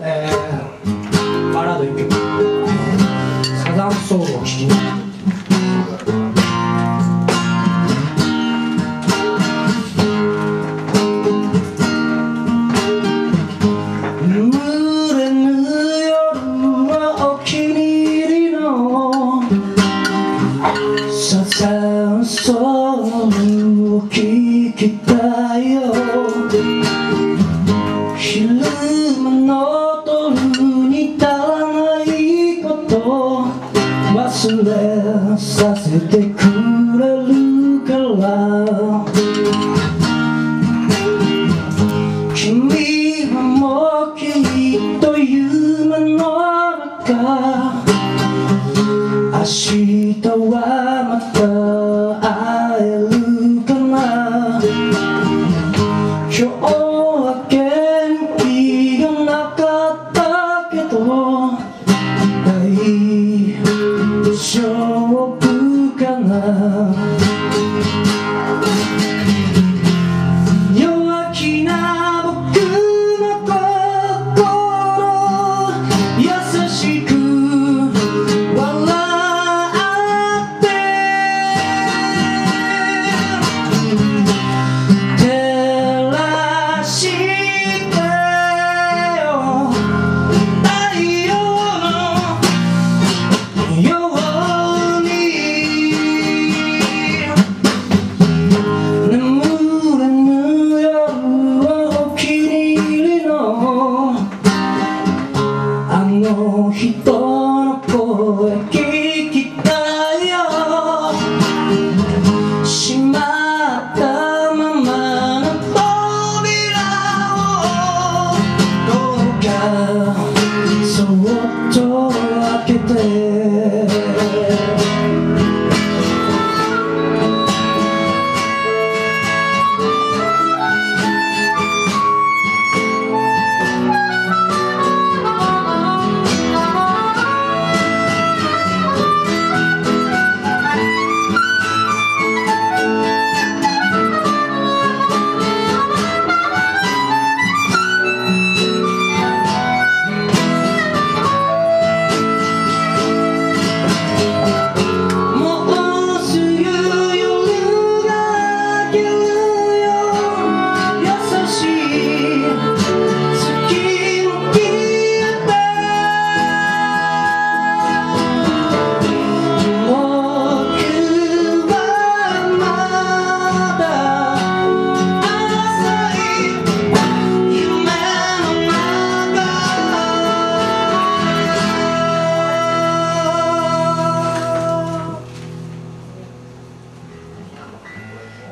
えー、バラード1曲サザンソウルを聴きにサザンソンを聴忘れさせてくれるから。君はもきっと夢の中。足 Então,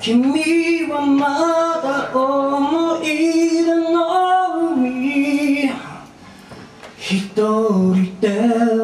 君はまだ思い出の海。一人で